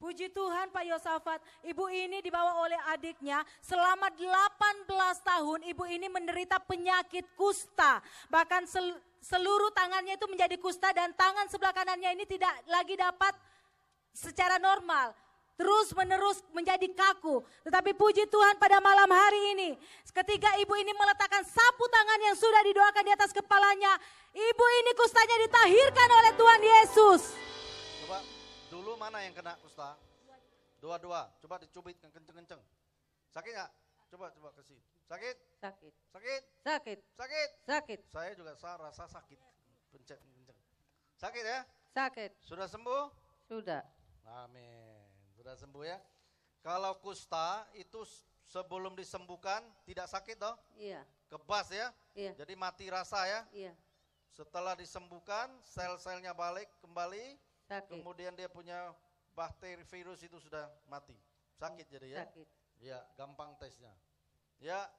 Puji Tuhan Pak Yosafat, ibu ini dibawa oleh adiknya selama 18 tahun ibu ini menderita penyakit kusta. Bahkan sel seluruh tangannya itu menjadi kusta dan tangan sebelah kanannya ini tidak lagi dapat secara normal terus menerus menjadi kaku. Tetapi puji Tuhan pada malam hari ini, ketika ibu ini meletakkan sapu tangan yang sudah didoakan di atas kepalanya, ibu ini kustanya ditahirkan oleh Tuhan Yesus. Dulu mana yang kena kusta? Dua-dua. Coba dicubit kenceng-kenceng. Sakit nggak? Coba coba kasih. Sakit? Sakit. Sakit? Sakit. Sakit? Sakit. Saya juga sa rasa sakit. Pencet kenceng. Sakit ya? Sakit. Sudah sembuh? Sudah. Amin. Sudah sembuh ya. Kalau kusta itu sebelum disembuhkan tidak sakit toh? Iya. Kebas ya? Iya. Jadi mati rasa ya? Iya. Setelah disembuhkan, sel-selnya balik kembali, Sakit. kemudian dia punya bakteri virus itu sudah mati. Sakit jadi ya? Sakit. Ya, gampang tesnya. Ya,